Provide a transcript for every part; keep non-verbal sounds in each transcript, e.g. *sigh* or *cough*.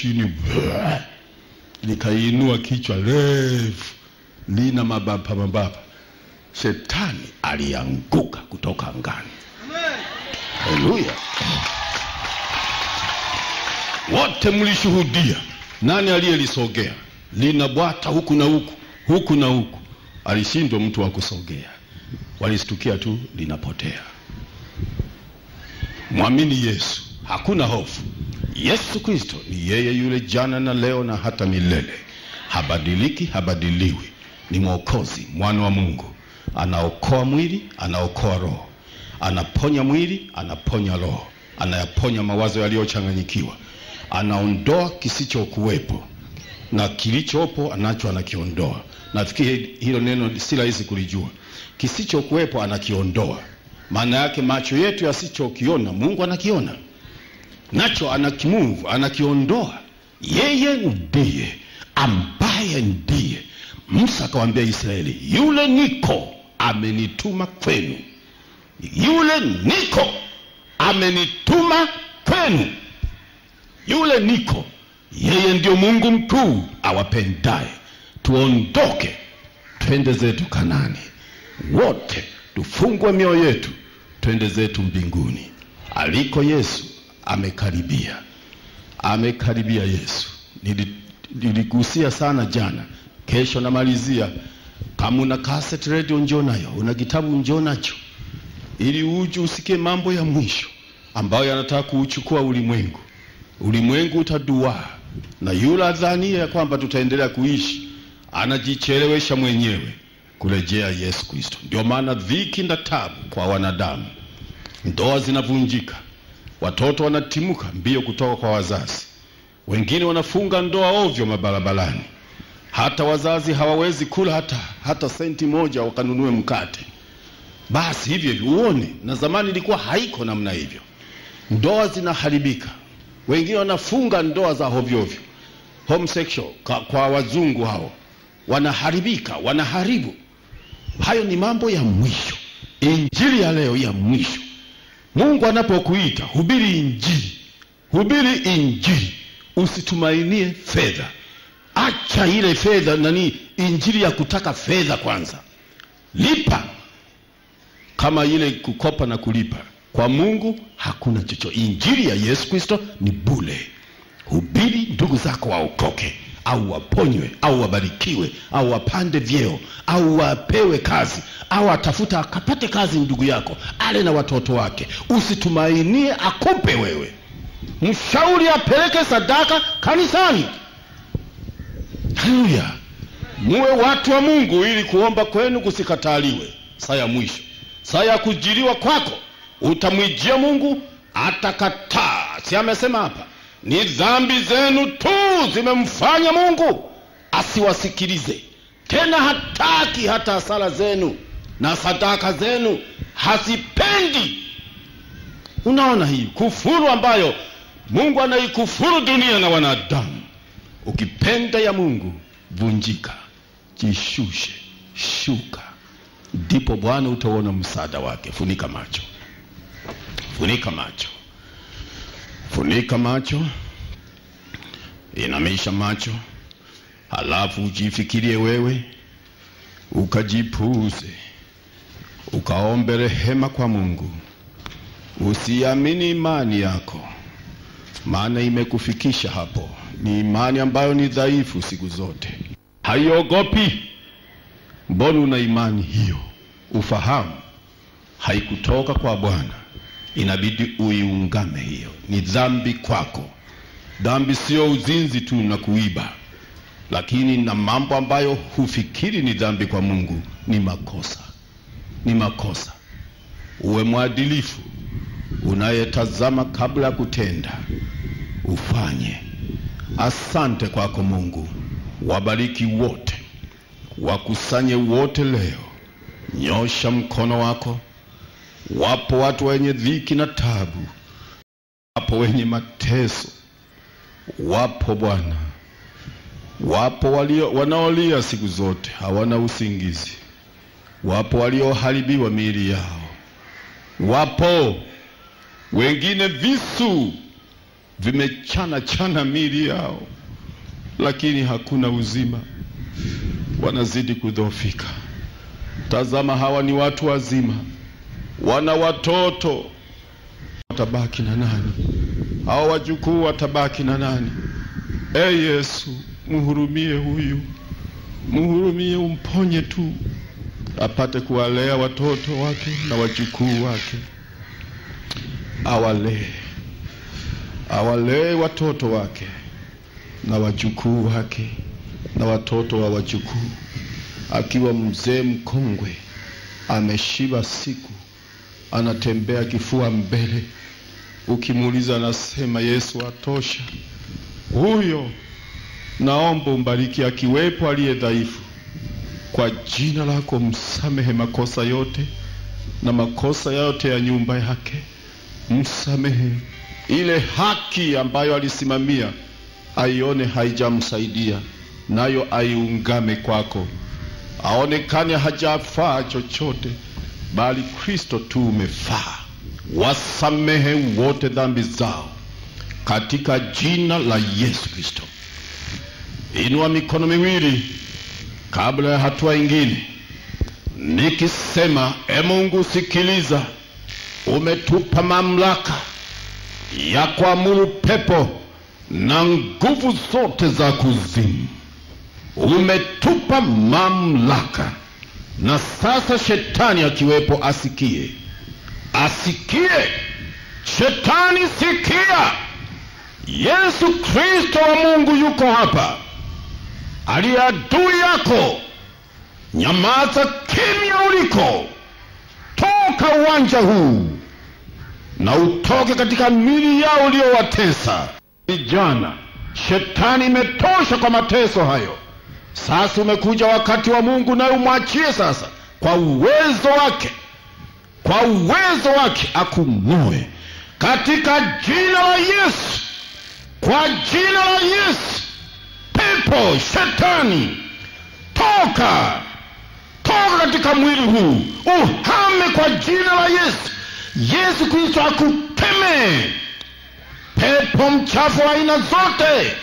chini. Likainua kichwa refu. Lina mabapa mabapa. Shetani alianguka kutoka angani. Haleluya. Wote mlishuhudia. Nani aliyelisogea? Linabwata huku na huku huku na huku. Alishindwa mtu wa kusogea. Walistukia tu linapotea. Mwamini yesu. Hakuna hofu yesu kristo ni yeye yule jana na leo na hata milele. Habadiliki habadiliwi. Ni mwokozi mwana wa mungu. Anaokoa mwili anaokoa roho. Anaponya mwili anaponya roho. Anayaponya mawazo yaliyochanganyikiwa. Anaondoa kisichokuwepo. Na kilichopo anacho anakiondoa. Nafikiri hilo neno si rahisi kulijua. Kisichokuwepo anakiondoa. Maana yake macho yetu yasichokiona mungu anakiona nacho anakimuvu anakiondoa. Yeye ndiye ambaye ndiye. Musa akawambia israeli yule niko amenituma kwenu. Yule niko amenituma kwenu. Yule niko yeye ndio mungu mkuu awapendaye. Tuondoke twende zetu kanani. Wote tufungwe mioyo yetu twende zetu mbinguni. Aliko yesu amekaribia. Amekaribia yesu. Nili- niligusia sana jana. Kesho namalizia. Kama una cassette radio njoo nayo. Una kitabu njoo nacho. Ili uje usikie mambo ya mwisho ambayo yanataka kuuchukua ulimwengu. Ulimwengu utaduaa na yule adhania ya kwamba tutaendelea kuishi anajichelewesha mwenyewe kurejea yesu kristo. Ndio maana dhiki na tabu kwa wanadamu. Ndoa zinavunjika watoto wanatimuka mbio kutoka kwa wazazi. Wengine wanafunga ndoa ovyo mabarabarani. Hata wazazi hawawezi kula hata hata senti moja wakanunue mkate. Basi hivyo hivyo uone na zamani ilikuwa haiko namna hivyo. Ndoa zinaharibika. Wengine wanafunga ndoa za hovyovyo, homosexual kwa, kwa wazungu hao wanaharibika wanaharibu. Hayo ni mambo ya mwisho. Injili ya leo ya mwisho mungu anapokuita hubiri injili. Hubiri injili. Usitumainie fedha. Acha ile fedha nani injili ya kutaka fedha kwanza. Lipa. Kama ile kukopa na kulipa. Kwa mungu hakuna chochote injili ya yesu kristo ni bule. Hubiri ndugu zako waokoke au waponywe au wabarikiwe au wapande vyeo au wapewe kazi au atafuta akapate kazi ndugu yako ale na watoto wake. Usitumainie akupe wewe. Mshauri apeleke sadaka kanisani. Haleluya. Muwe watu wa mungu ili kuomba kwenu kusikataliwe. Saa ya mwisho. Saa ya kujiliwa kwako. Utamwijia mungu atakataa. Si amesema hapa ni dhambi zenu tu zimemfanya mungu asiwasikilize. Tena hataki hata sala zenu na sadaka zenu hazipendi. Unaona hii kufuru ambayo mungu anaikufuru dunia na wanadamu. Ukipenda ya mungu vunjika jishushe shuka. Ndipo bwana utaona msaada wake. Funika macho. Funika macho funika macho. Inamisha macho. Halafu ujifikirie wewe. Ukajipuuze ukaombe rehema kwa mungu. Usiamini imani yako. Maana imekufikisha hapo. Ni imani ambayo ni dhaifu siku zote. Haiogopi. Mbona una imani hiyo? Ufahamu. Haikutoka kwa bwana inabidi uiungame hiyo. Ni dhambi kwako. Dhambi sio uzinzi tu na kuiba lakini na mambo ambayo hufikiri ni dhambi kwa mungu ni makosa. Ni makosa. Uwe mwadilifu. Unayetazama kabla ya kutenda ufanye. Asante kwako mungu. Wabariki wote. Wakusanye wote leo. Nyosha mkono wako wapo watu wenye dhiki na tabu. Wapo wenye mateso. Wapo bwana. Wapo walio wanaolia siku zote hawana usingizi. Wapo walioharibiwa miili yao. Wapo. Wengine visu vimechana chana miili yao, lakini hakuna uzima, wanazidi kudhoofika. Tazama, hawa ni watu wazima, wana watoto, watabaki na nani? Hao wajukuu watabaki na nani? E Yesu, mhurumie huyu, mhurumie, umponye tu, apate kuwalea watoto wake na wajukuu wake, awalee awalee watoto wake na wajukuu wake na watoto wa wajukuu, akiwa mzee mkongwe, ameshiba siku, anatembea kifua mbele, ukimuuliza anasema Yesu atosha. Huyo naomba umbariki, akiwepo aliye dhaifu, kwa jina lako msamehe makosa yote na makosa yote ya nyumba yake, msamehe. Ile haki ambayo alisimamia aione haijamsaidia, nayo aiungame kwako, aonekane hajafaa chochote, bali Kristo tu umefaa. Wasamehe wote dhambi zao katika jina la Yesu Kristo. Inua mikono miwili kabla ya hatua ingine, nikisema: E Mungu, sikiliza, umetupa mamlaka ya kuamuru pepo na nguvu zote za kuzimu. Umetupa mamlaka, na sasa shetani akiwepo asikie, asikie. Shetani sikia, Yesu Kristo wa Mungu yuko hapa, aliye adui yako. Nyamaza kimya uliko, toka uwanja huu na utoke katika mili yao uliowatesa vijana. Shetani imetosha kwa mateso hayo. Sasa umekuja wakati wa Mungu, naye umwachie sasa, kwa uwezo wake, kwa uwezo wake akung'oe katika jina la Yesu, kwa jina la Yesu. Pepo shetani, toka, toka katika mwili huu, uhame kwa jina la Yesu. Yesu Kristo akukeme pepo mchafu wa aina zote.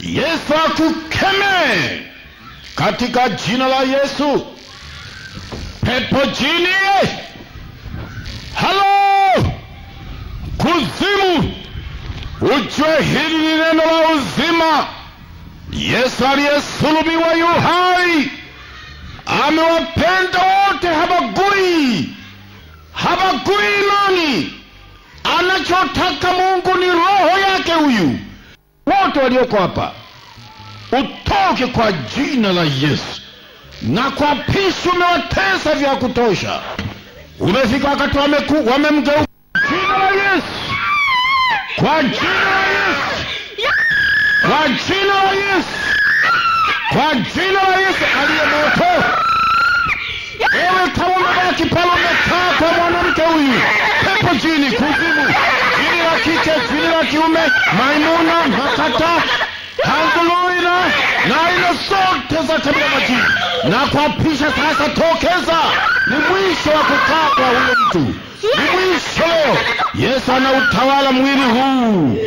Yesu akukeme katika jina la Yesu. Pepo jini, halo kuzimu, ujue hili ni neno la uzima. Yesu aliyesulubiwa yu hai, amewapenda wote, habagui habagui imani. Anachotaka Mungu ni roho yake huyu. Wote walioko hapa utoke kwa jina la Yesu, na kwa pishi umewatesa vya kutosha. Umefika wakati wamemgeuka. Jina la Yesu, kwa jina la Yesu, kwa jina la Yesu, kwa jina la Yesu. Aliye moto. Ewe kama umebaki pale umekaa kwa mwanamke huyu, pepo jini, kuzimu, jini la kike, jini la kiume, Maimuna, Makata, Hanguloira na aina zote za kabila majini, na kuapisha sasa, tokeza. Ni mwisho wa kukaa kwa huyo mtu, ni mwisho. Yesu anautawala mwili huu.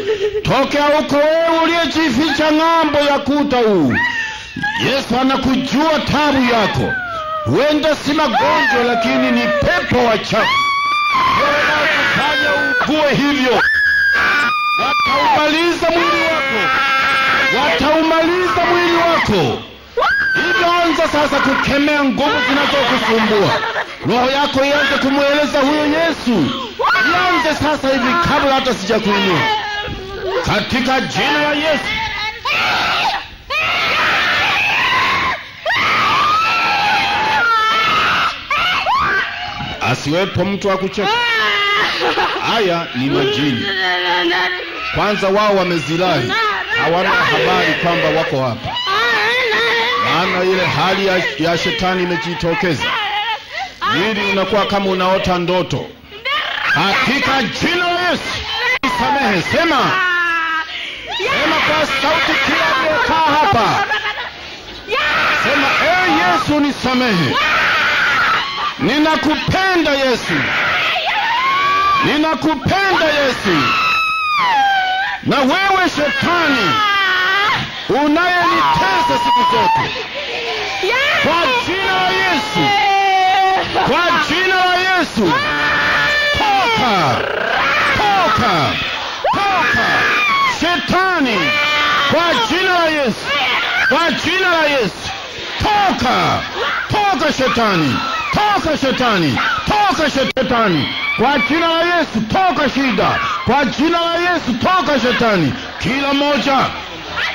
Tokea huko wewe uliyejificha ng'ambo ya kuta huu. Yesu anakujua tabu yako huenda si magonjwa, lakini ni pepo wachafu wanaokufanya ugue hivyo. Wataumaliza mwili wako, wataumaliza mwili wako. Hivyo anza sasa kukemea nguvu zinazokusumbua. Roho yako ianze kumweleza huyo Yesu, ianze sasa hivi, kabla hata sijakuinua, katika jina la Yesu. asiwepo mtu wa kucheka. Haya ni majini. Kwanza wao wamezilahi, hawana habari kwamba wako hapa, maana ile hali ya, ya shetani imejitokeza. Mwili unakuwa kama unaota ndoto. Hakika jina la Yesu, isamehe Sema, sema kwa sauti, kila aliyekaa hapa, sema e Yesu, nisamehe. Ninakupenda Yesu, ninakupenda Yesu, na wewe shetani unayenitesa siku zote. Kwa jina la yesu. Kwa jina la yesu. Toka. Toka. Toka. Shetani kwa jina la yesu. Kwa jina la yesu. Toka. Toka shetani toka shetani toka shetani. Kwa jina la yesu toka shida. Kwa jina la yesu toka shetani. Kila moja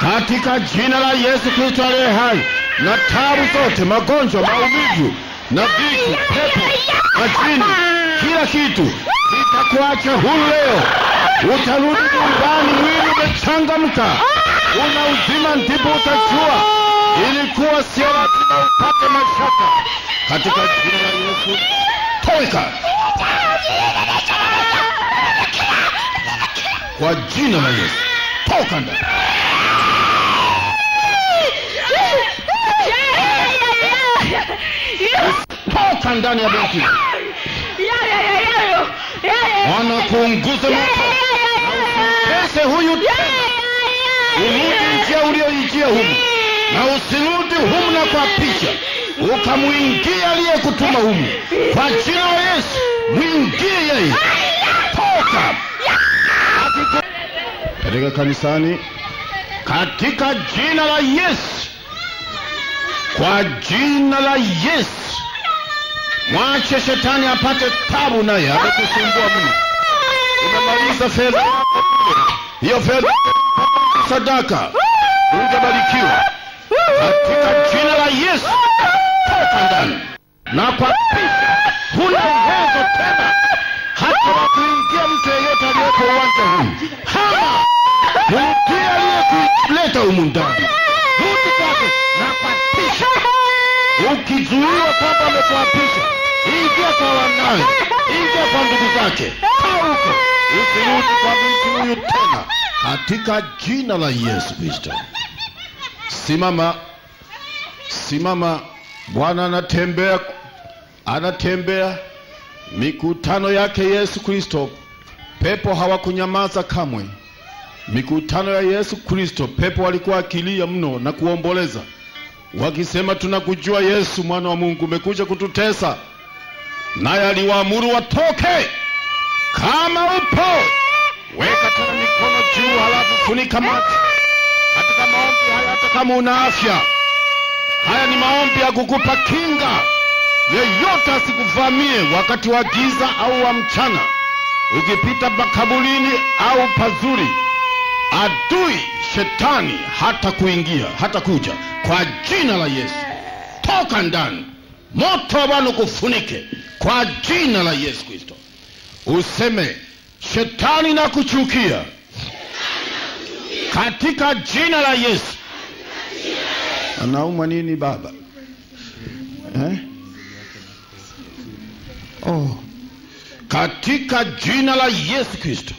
katika jina la yesu kristo aliye hai na tabu zote magonjwa maumivu na vitu pepo majini kila kitu kitakuacha huru leo. Utarudi nyumbani mwili umechangamka. Una uzima ndipo utajua ilikuwa sio lazima upate mashaka. Katika jina la yesu toka kwa jina la yesu toka ndani. Toka ndani ya benki. Wanakuunguza moto. Pese huyu tena urudi njia uliyoijia humu na usirudi humu na kwa picha. Ukamwingia aliyekutuma humu. Kwa jina la yesu mwingie yeye. Toka. Katika kanisani katika jina la yesu. Kwa jina la yesu. Mwache shetani apate tabu naye amekusumbua mno. Umemaliza fedha. Hiyo fedha sadaka. Ungebarikiwa katika jina la yesu toka ndani. Na kwa picha huna uwezo tena. Hata wa kuingia mtu yeyote aliyeko uwanja huu. Hama. Mtu aliyekuleta humu ndani. Rudi kwake. Na kwa picha ukizuiwa kwamba amekuapisha ingia kwa wanawe. Ingia kwa ndugu zake. Kauko usirudi kwa mtu huyu tena. Katika jina la yesu kristo simama. Simama. Bwana anatembea. Anatembea. Mikutano yake yesu kristo. Pepo hawakunyamaza kamwe. Mikutano ya yesu kristo. Pepo walikuwa akilia mno na kuomboleza. Wakisema tunakujua yesu mwana wa mungu umekuja kututesa. Naye aliwaamuru watoke. Kama upo weka tena mikono juu halafu funika macho katika maombi haya hata kama una afya. Haya ni maombi ya kukupa kinga. Yeyote asikuvamie wakati wa giza au wa mchana ukipita makaburini au pazuri adui shetani hata kuingia hata kuja. Kwa jina la yesu toka ndani moto wa bwana ukufunike. Kwa jina la yesu kristo useme shetani na kuchukia katika jina la yesu anaumwa nini baba? Eh? oh. katika jina la yesu kristo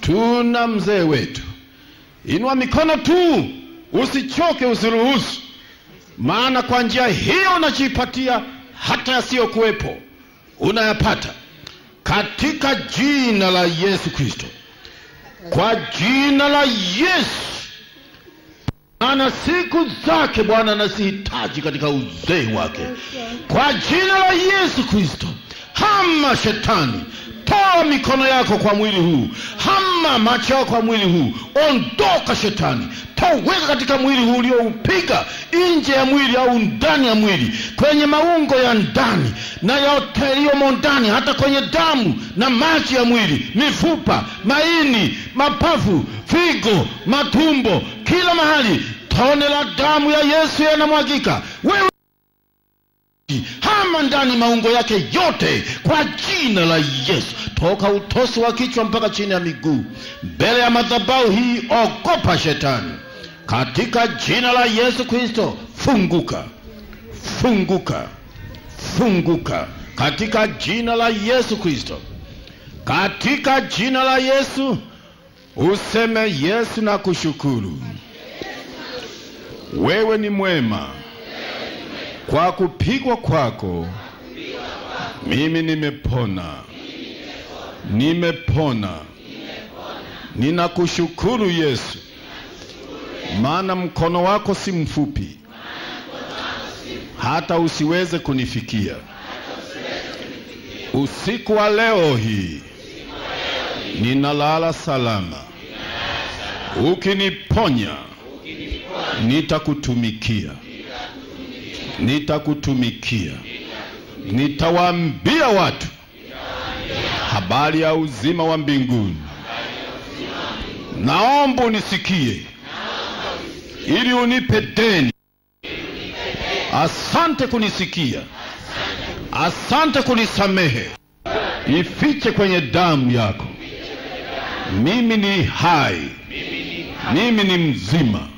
tuna mzee wetu. Inua mikono tu usichoke usiruhusu. Maana kwa njia hiyo unajipatia hata yasiyokuwepo unayapata. Katika jina la yesu kristo. Kwa jina la yesu ana siku zake bwana anazihitaji katika uzee wake. Kwa jina la yesu kristo. Hama shetani. Toa mikono yako kwa mwili huu. Hama macho yako kwa mwili huu. Ondoka shetani. Toweka katika mwili huu ulioupiga nje ya mwili au ndani ya mwili kwenye maungo ya ndani na yote yaliyomo ndani hata kwenye damu na maji ya mwili mifupa maini mapafu figo matumbo kila mahali tone la damu ya yesu yanamwagika. Wewe hama ndani maungo yake yote kwa jina la yesu. Toka utosi wa kichwa mpaka chini ya miguu. Mbele ya madhabahu hii ogopa shetani. Katika jina la yesu kristo funguka. Funguka. Funguka. Katika jina la yesu kristo. Katika jina la yesu useme yesu na kushukuru wewe ni mwema. Kwa kupigwa kwako mimi nimepona. Nimepona. Ninakushukuru Yesu, maana mkono wako si mfupi. Hata usiweze kunifikia. Usiku wa leo hii ninalala salama, ukiniponya nitakutumikia, nitakutumikia, nitawaambia watu habari ya uzima wa mbinguni. Naomba unisikie ili unipe deni. Asante kunisikia, asante kunisamehe, ifiche kwenye damu yako. Mimi ni hai, mimi ni mzima.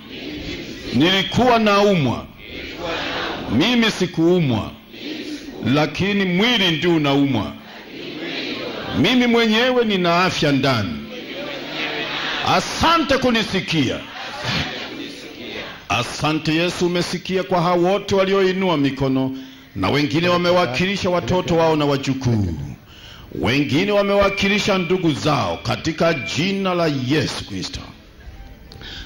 Nilikuwa naumwa, mimi sikuumwa, lakini mwili ndio unaumwa. Mimi mwenyewe nina afya ndani. Asante kunisikia. Asante Yesu, umesikia kwa hao wote walioinua mikono, na wengine wamewakilisha watoto wao na wajukuu, wengine wamewakilisha ndugu zao, katika jina la Yesu Kristo.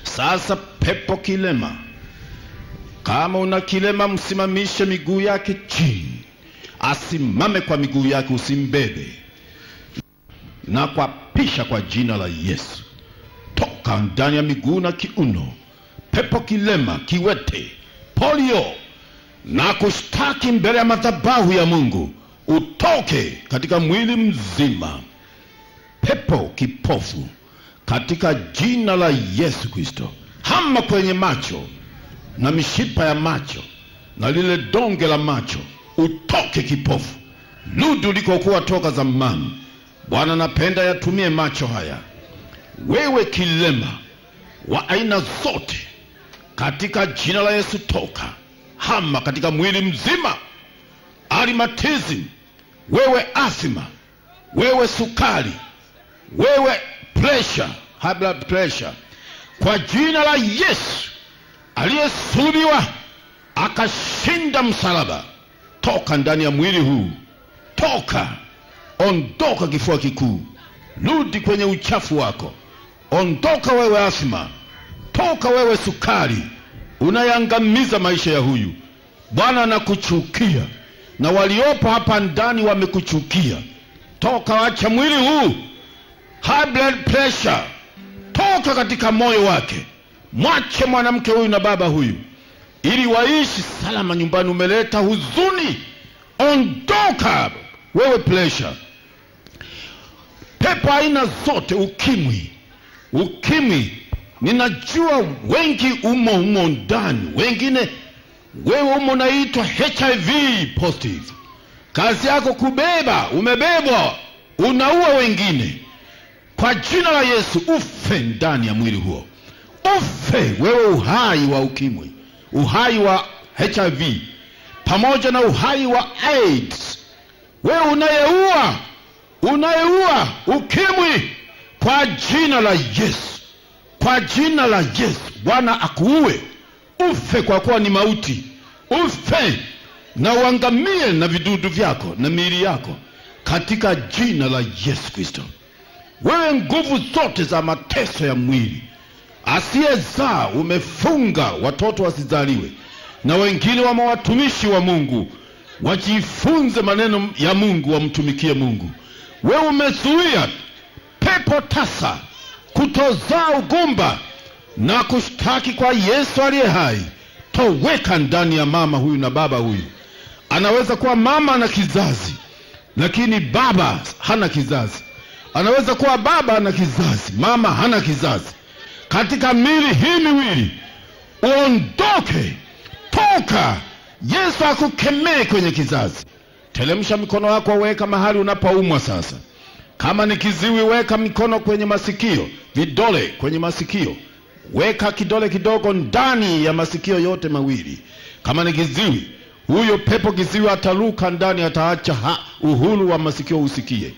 Sasa pepo kilema, kama una kilema, msimamishe miguu yake chini, asimame kwa miguu yake, usimbebe. Na kuapisha kwa jina la Yesu, toka ndani ya miguu na kiuno. Pepo kilema, kiwete, polio. Na kushtaki mbele ya madhabahu ya Mungu, utoke katika mwili mzima. Pepo kipofu, katika jina la Yesu Kristo, hama kwenye macho na mishipa ya macho na lile donge la macho, utoke kipofu, rudi ulikokuwa toka zamani. Bwana napenda yatumie macho haya. Wewe kilema wa aina zote katika jina la Yesu toka, hama katika mwili mzima. Arimatism, wewe asima, wewe sukari, wewe pressure, high blood pressure, kwa jina la Yesu aliyesulubiwa akashinda msalaba, toka ndani ya mwili huu, toka, ondoka kifua kikuu, rudi kwenye uchafu wako, ondoka wewe asma, toka wewe sukari, unayangamiza maisha ya huyu. Bwana anakuchukia na waliopo hapa ndani wamekuchukia. Toka, wacha mwili huu. High blood pressure, toka katika moyo wake. Mwache mwanamke huyu na baba huyu, ili waishi salama nyumbani. Umeleta huzuni, ondoka wewe pressure. Pepo aina zote, ukimwi, ukimwi Ninajua wengi umo umo ndani, wengine wewe umo naitwa HIV positive. Kazi yako kubeba, umebebwa, unaua wengine. Kwa jina la Yesu ufe ndani ya mwili huo, ufe wewe, uhai wa ukimwi, uhai wa HIV pamoja na uhai wa AIDS, wewe unayeua, unayeua ukimwi, kwa jina la Yesu kwa jina la Yesu, Bwana akuue, ufe, kwa kuwa ni mauti, ufe na uangamie na vidudu vyako na miili yako, katika jina la Yesu Kristo. Wewe nguvu zote za mateso ya mwili, asiyezaa umefunga watoto wasizaliwe, na wengine wama watumishi wa Mungu wajifunze maneno ya Mungu, wamtumikie Mungu. Wewe umezuia pepo tasa kutozaa ugumba na kushtaki kwa Yesu aliye hai. Toweka ndani ya mama huyu na baba huyu. Anaweza kuwa mama na kizazi, lakini baba hana kizazi. Anaweza kuwa baba ana kizazi, mama hana kizazi. Katika mili hii miwili uondoke, toka. Yesu akukemee kwenye kizazi. Telemsha mikono yako, weka mahali unapoumwa sasa. Kama ni kiziwi, weka mikono kwenye masikio, vidole kwenye masikio, weka kidole kidogo ndani ya masikio yote mawili. Kama ni kiziwi, huyo pepo kiziwi ataruka ndani, ataacha uhuru wa masikio usikie.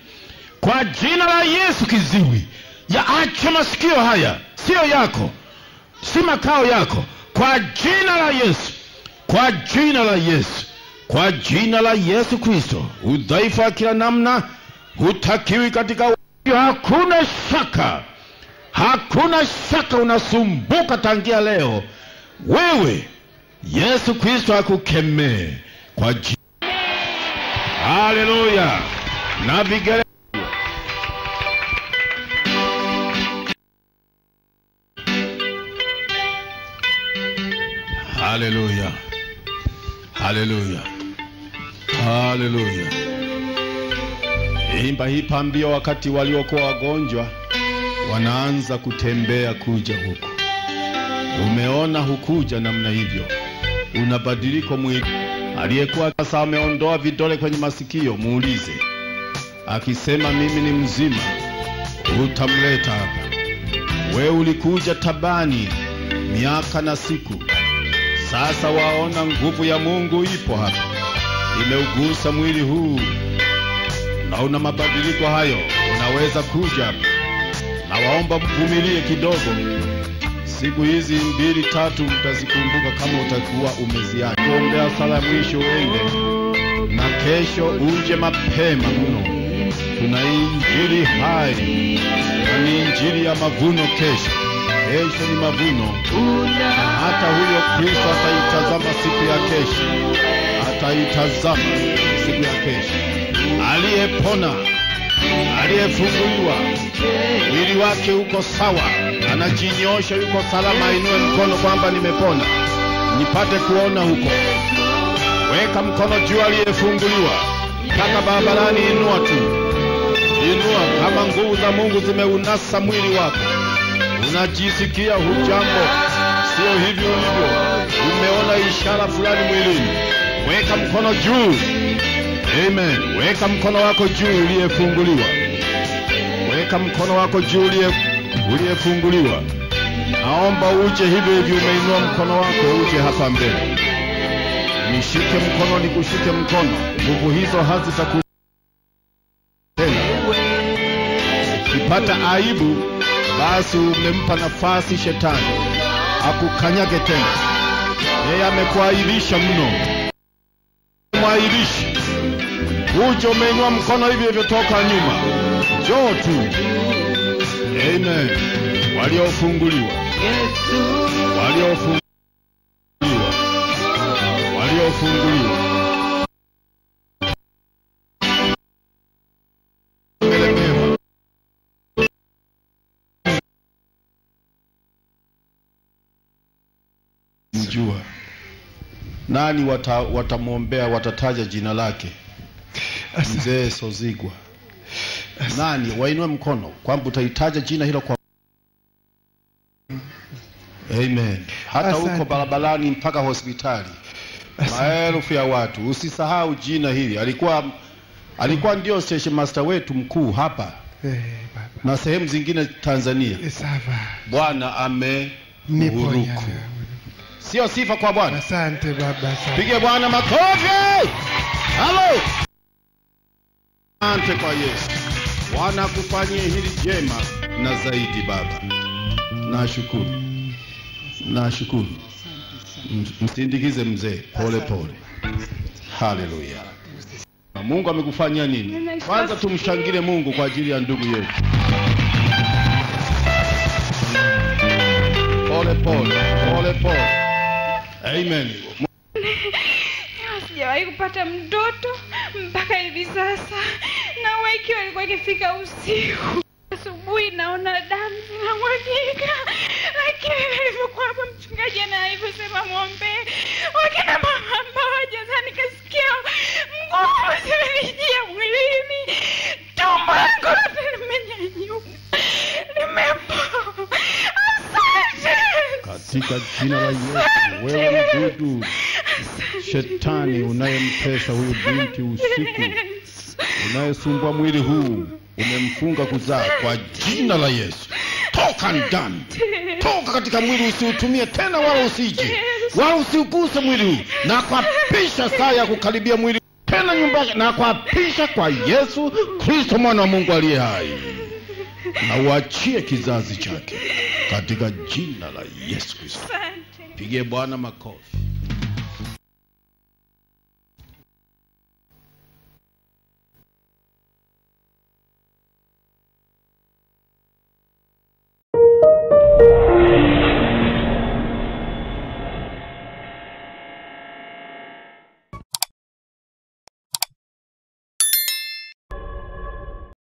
Kwa jina la Yesu, kiziwi. Yaache masikio haya, siyo yako, si makao yako, kwa jina la Yesu, kwa jina la Yesu, kwa jina la Yesu Kristo. Udhaifu wa kila namna. Hutakiwi katika. Hakuna shaka, hakuna shaka unasumbuka tangia leo. Wewe yesu kristo akukemee. Kwa jina. haleluya na vigele haleluya haleluya haleluya imba hii pambio wakati waliokuwa wagonjwa wanaanza kutembea kuja huko umeona hukuja namna hivyo. Unabadiliko mwili aliyekuwa sasa ameondoa vidole kwenye masikio muulize. Akisema mimi ni mzima utamleta hapa. We ulikuja tabani miaka na siku sasa waona nguvu ya mungu ipo hapa. Imeugusa mwili huu. Na una mabadiliko hayo unaweza kuja na waomba mvumilie kidogo. Siku hizi mbili tatu mtazikumbuka kama utakuwa umeziacha. Kuombea sala mwisho uende. Na kesho uje mapema mno. Tuna injili hai. Na ni injili ya mavuno kesho kesho ni mavuno. Na hata huyo kristo ataitazama siku ya kesho. Ataitazama siku ya kesho. Aliyepona aliyefunguliwa mwili wake uko sawa. Anajinyosha yuko salama. Ainue mkono kwamba nimepona. Nipate kuona huko. Weka mkono juu aliyefunguliwa. Mpaka barabarani inua tu. Inua kama nguvu za mungu zimeunasa mwili wako unajisikia hujambo. Sio hivyo ulivyo umeona ishara fulani mwilini. Weka mkono juu. Amen. Weka mkono wako juu uliyefunguliwa. Weka mkono wako juu uliye uliyefunguliwa. Naomba uje hivyo hivyo umeinua mkono wako uje hapa mbele. Nishike mkono nikushike mkono. Nguvu hizo hazitaku tena. Kipata aibu basi umempa nafasi shetani. Akukanyage tena. Yeye amekuaibisha mno. Mwaibishi ucho, umeinua mkono hivyo hivyo toka nyuma. Njoo tu. Amen. Waliofunguliwa. Waliofunguliwa. Waliofunguliwa nani wata- watamwombea watataja jina lake? Mzee sozigwa. Nani? Wainue mkono kwamba utaitaja jina hilo kwa amen. Hata Asante. huko barabarani mpaka hospitali. Maelfu ya watu. Usisahau jina hili. Alikuwa alikuwa ndio station master wetu mkuu hapa. Hey, na sehemu zingine tanzania. Eh, bwana amemhuruku amehuruku sio sifa kwa bwana. Asante baba. Pige bwana makofi. Halo. Asante kwa yesu. Bwana akufanyie hili jema na zaidi baba. Nashukuru. Nashukuru. Msindikize mzee. Pole pole. Haleluya mungu amekufanyia nini? Kwanza tumshangile mungu kwa ajili ya ndugu yetu. Pole pole. Pole pole amen. *laughs* Sijawahi kupata mtoto mpaka hivi sasa. Na uwe ikiwa ilikuwa ikifika usiku. Asubuhi naona damu zinamwagika lakini nilivyokuwa hapa mchungaji ana alivyosema mwombee wakina mama katika jina la Yesu, wewe mdudu shetani unayemtesa huyu binti usiku, unayesumbua mwili huu, umemfunga kuzaa kwa jina la Yesu, toka ndani, toka katika mwili, usiutumie tena, wala usije, wala usiuguse mwili huu, na kuapisha saa ya kukaribia mwili tena nyumbani, na kuapisha kwa Yesu Kristo, mwana wa Mungu aliye hai, na uachie kizazi chake katika jina la Yesu Kristo. pige Pigie Bwana makofi.